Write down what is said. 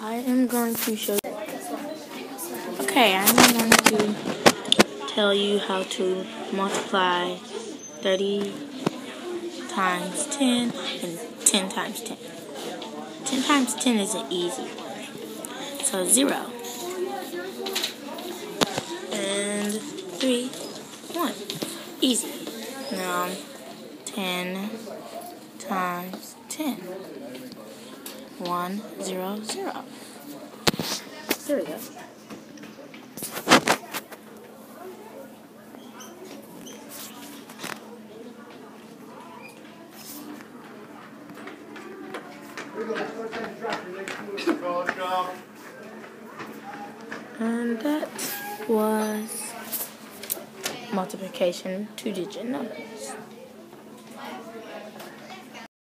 I am going to show you. Okay, I'm going to tell you how to multiply 30 times 10 and 10 times 10. 10 times 10 is an easy. So 0 and 3, 1. Easy. Now 10 times 10. 1, 0, 0. There we go. And that was multiplication two digit numbers.